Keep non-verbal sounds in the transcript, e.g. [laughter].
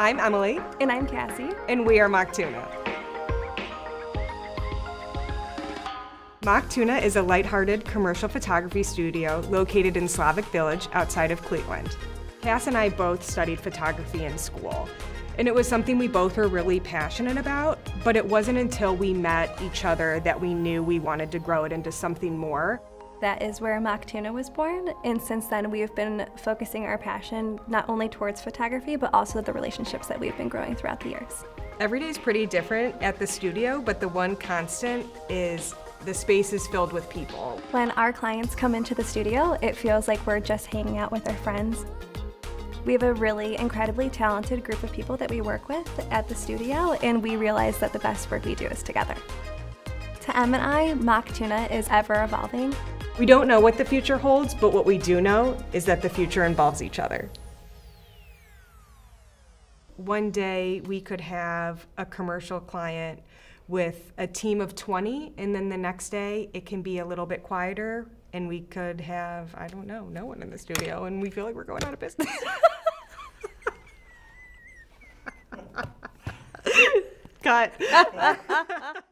I'm Emily, And I'm Cassie. and we are MockTuna. Mock Tuna is a lighthearted commercial photography studio located in Slavic Village outside of Cleveland. Cass and I both studied photography in school, and it was something we both were really passionate about, but it wasn't until we met each other that we knew we wanted to grow it into something more. That is where MockTuna was born, and since then we have been focusing our passion not only towards photography, but also the relationships that we've been growing throughout the years. Every day is pretty different at the studio, but the one constant is the space is filled with people. When our clients come into the studio, it feels like we're just hanging out with our friends. We have a really incredibly talented group of people that we work with at the studio, and we realize that the best work we do is together. To Em and I, MockTuna is ever evolving. We don't know what the future holds, but what we do know is that the future involves each other. One day we could have a commercial client with a team of 20, and then the next day it can be a little bit quieter, and we could have, I don't know, no one in the studio, and we feel like we're going out of business. [laughs] Cut. [laughs]